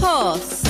horse,